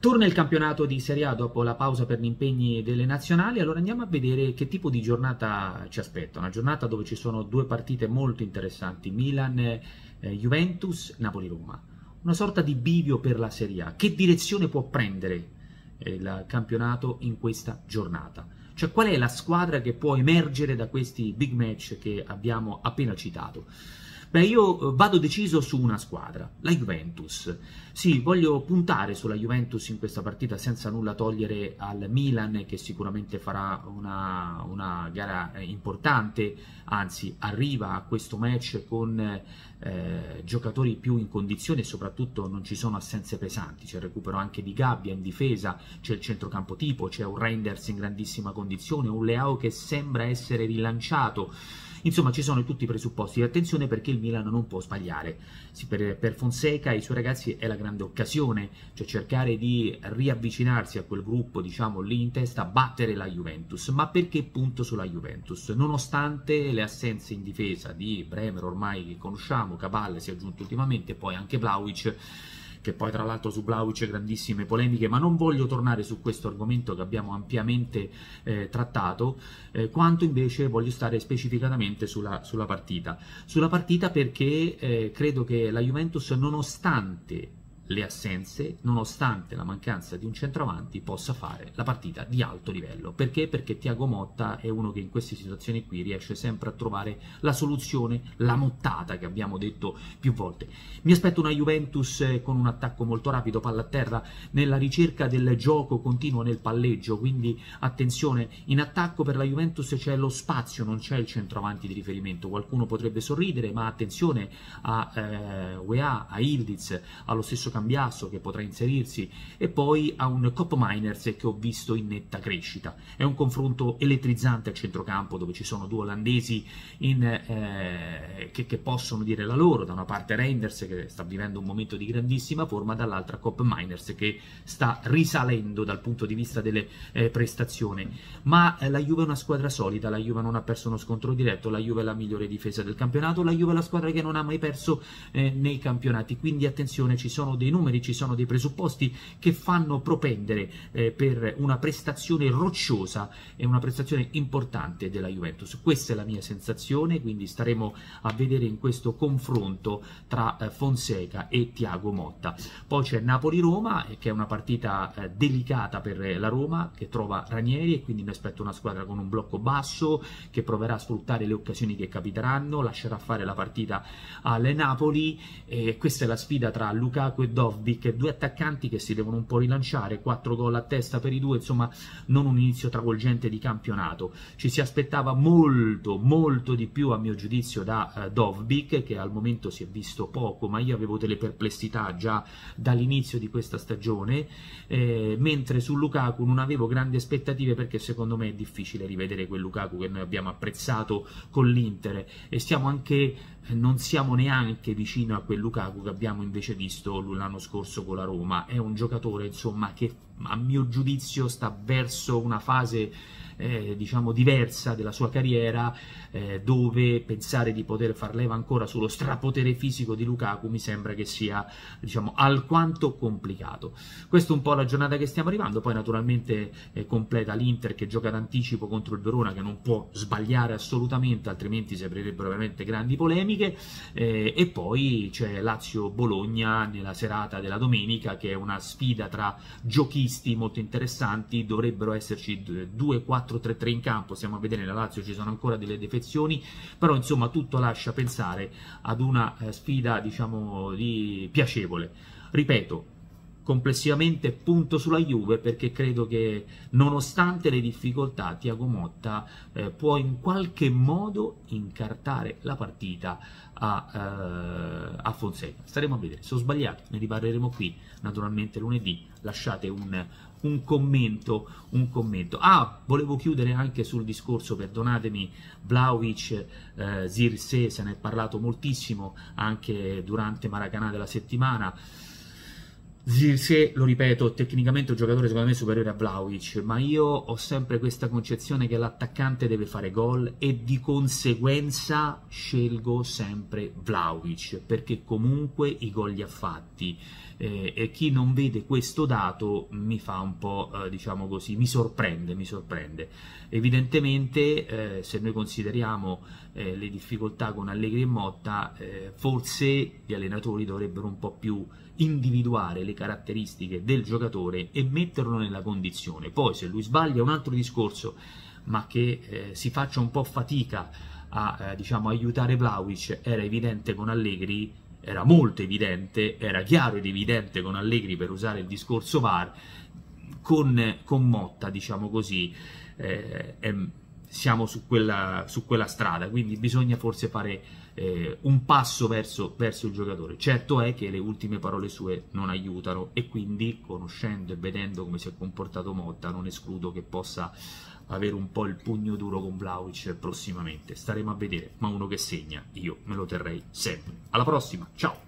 Torna il campionato di Serie A dopo la pausa per gli impegni delle nazionali, allora andiamo a vedere che tipo di giornata ci aspetta. Una giornata dove ci sono due partite molto interessanti, Milan-Juventus, Napoli-Roma. Una sorta di bivio per la Serie A. Che direzione può prendere eh, il campionato in questa giornata? Cioè qual è la squadra che può emergere da questi big match che abbiamo appena citato? Beh, io eh, vado deciso su una squadra, la Juventus. Sì, voglio puntare sulla Juventus in questa partita senza nulla togliere al Milan che sicuramente farà una, una gara eh, importante, anzi arriva a questo match con eh, giocatori più in condizione e soprattutto non ci sono assenze pesanti, c'è il recupero anche di Gabbia in difesa, c'è il centrocampo tipo, c'è un Reinders in grandissima condizione, un Leao che sembra essere rilanciato Insomma, ci sono tutti i presupposti attenzione perché il Milan non può sbagliare. Per, per, Fonseca e i suoi ragazzi è la grande occasione, cioè cercare di riavvicinarsi a quel gruppo, diciamo, lì in testa, battere la Juventus. Ma perché punto sulla Juventus? Nonostante le assenze in difesa di Bremer, ormai che conosciamo, Caballe si è aggiunto ultimamente, poi anche Vlaovic, che poi tra l'altro su Blauic grandissime polemiche, ma non voglio tornare su questo argomento che abbiamo ampiamente eh, trattato, eh, quanto invece voglio stare specificatamente sulla, sulla partita. Sulla partita perché eh, credo che la Juventus, nonostante le assenze, nonostante la mancanza di un centravanti, possa fare la partita di alto livello. Perché? Perché Tiago Motta è uno che in queste situazioni qui riesce sempre a trovare la soluzione, la mottata che abbiamo detto più volte. Mi aspetto una Juventus eh, con un attacco molto rapido, palla a terra, nella ricerca del gioco continuo nel palleggio, quindi attenzione, in attacco per la Juventus c'è lo spazio, non c'è il centravanti di riferimento. Qualcuno potrebbe sorridere, ma attenzione a eh, UEA, a Ildiz, allo stesso Cambiasso che potrà inserirsi e poi a un Cop Miners che ho visto in netta crescita. È un confronto elettrizzante a centrocampo dove ci sono due olandesi in, eh, che, che, possono dire la loro, da una parte Reinders che sta vivendo un momento di grandissima forma, dall'altra Cop Miners che sta risalendo dal punto di vista delle eh, prestazioni. Ma eh, la Juve è una squadra solida, la Juve non ha perso uno scontro diretto, la Juve è la migliore difesa del campionato, la Juve è la squadra che non ha mai perso eh, nei campionati, quindi attenzione, ci sono dei dei numeri, ci sono dei presupposti che fanno propendere eh, per una prestazione rocciosa e una prestazione importante della Juventus. Questa è la mia sensazione, quindi staremo a vedere in questo confronto tra eh, Fonseca e Tiago Motta. Poi c'è Napoli-Roma, eh, che è una partita eh, delicata per la Roma, che trova Ranieri e quindi mi aspetto una squadra con un blocco basso, che proverà a sfruttare le occasioni che capiteranno, lascerà fare la partita alle Napoli. questa è la sfida tra Lukaku e Dovbik, due attaccanti che si devono un po' rilanciare, quattro gol a testa per i due, insomma non un inizio travolgente di campionato. Ci si aspettava molto, molto di più a mio giudizio da uh, Dovbik, che al momento si è visto poco, ma io avevo delle perplessità già dall'inizio di questa stagione, eh, mentre su Lukaku non avevo grandi aspettative perché secondo me è difficile rivedere quel Lukaku che noi abbiamo apprezzato con l'Inter e stiamo anche non siamo neanche vicino a quel Lukaku che abbiamo invece visto l'anno scorso con la Roma. È un giocatore, insomma, che a mio giudizio sta verso una fase eh, diciamo diversa della sua carriera eh, dove pensare di poter far leva ancora sullo strapotere fisico di Lukaku mi sembra che sia diciamo alquanto complicato. Questa è un po' la giornata che stiamo arrivando poi naturalmente eh, completa l'Inter che gioca d'anticipo contro il Verona che non può sbagliare assolutamente altrimenti si aprirebbero veramente grandi polemiche. Eh, e poi c'è Lazio-Bologna nella serata della domenica che è una sfida tra giochisti molto interessanti dovrebbero esserci 2-4 4-3-3 in campo, stiamo a vedere nella Lazio ci sono ancora delle defezioni, però insomma tutto lascia pensare ad una eh, sfida diciamo di piacevole. Ripeto, complessivamente punto sulla Juve perché credo che nonostante le difficoltà Tiago Motta eh, può in qualche modo incartare la partita a, eh, a Fonseca. Staremo a vedere, se ho sbagliato ne riparleremo qui naturalmente lunedì, lasciate un, un commento, un commento. Ah, volevo chiudere anche sul discorso, perdonatemi, Vlaovic, eh, Zirse, se ne è parlato moltissimo anche durante Maracanà della settimana. Zirse, lo ripeto, tecnicamente un giocatore secondo me superiore a Vlaovic, ma io ho sempre questa concezione che l'attaccante deve fare gol e di conseguenza scelgo sempre Vlaovic, perché comunque i gol li ha fatti eh, e chi non vede questo dato mi fa un po', eh, diciamo così, mi sorprende, mi sorprende. Evidentemente, eh, se noi consideriamo eh, le difficoltà con Allegri e Motta, eh, forse gli allenatori dovrebbero un po' più individuare le caratteristiche del giocatore e metterlo nella condizione. Poi, se lui sbaglia, è un altro discorso, ma che eh, si faccia un po' fatica a diciamo, aiutare Vlaovic era evidente con Allegri era molto evidente, era chiaro ed evidente con Allegri per usare il discorso VAR, con, con Motta, diciamo così, eh, è, siamo su quella, su quella, strada, quindi bisogna forse fare eh, un passo verso, verso, il giocatore. Certo è che le ultime parole sue non aiutano e quindi, conoscendo e vedendo come si è comportato Motta, non escludo che possa avere un po' il pugno duro con Vlaovic prossimamente. Staremo a vedere, ma uno che segna, io me lo terrei sempre. Alla prossima, ciao!